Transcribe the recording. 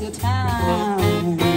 waste your time.